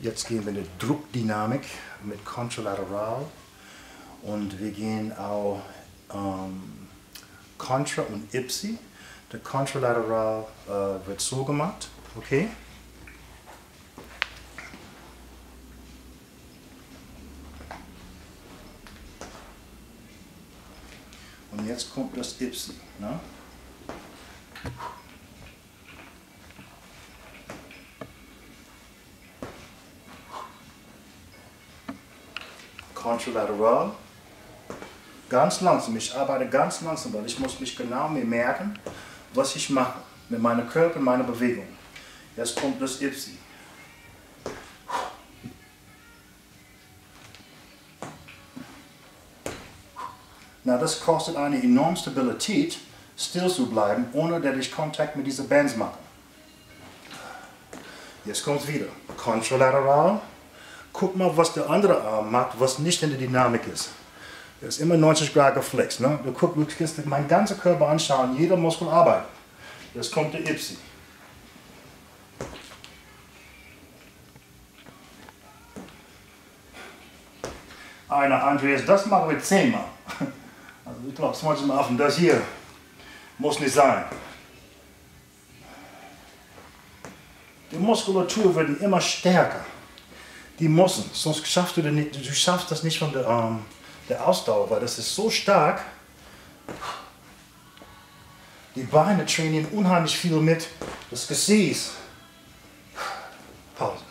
Jetzt gehen wir in die Druckdynamik mit Kontralateral und wir gehen auch ähm, Contra und Ipsi. Der Kontralateral äh, wird so gemacht, okay? Und jetzt kommt das Ipsi. Ne? Contralateral. Ganz langsam, ich arbeite ganz langsam, weil ich muss mich genau mir merken, was ich mache mit meinem Körper, meiner Bewegung. Jetzt kommt das Ipsi. Na, das kostet eine enorme Stabilität, still zu bleiben, ohne dass ich Kontakt mit diesen Bands mache. Jetzt kommt es wieder. Contralateral guck mal, was der andere Arm macht, was nicht in der Dynamik ist. Der ist immer 90 Grad geflext. Ne? Du guckst, du kannst meinen ganzen Körper anschauen, jeder Muskel arbeitet. Jetzt kommt der Ipsi. Einer, Andreas, das machen wir zehnmal. Also ich glaube, 20 Mal auf das hier muss nicht sein. Die Muskulatur wird immer stärker die müssen, sonst schaffst du, nicht, du schaffst das nicht von der, ähm, der Ausdauer, weil das ist so stark. Die Beine trainieren unheimlich viel mit, das Gesäß. Pause.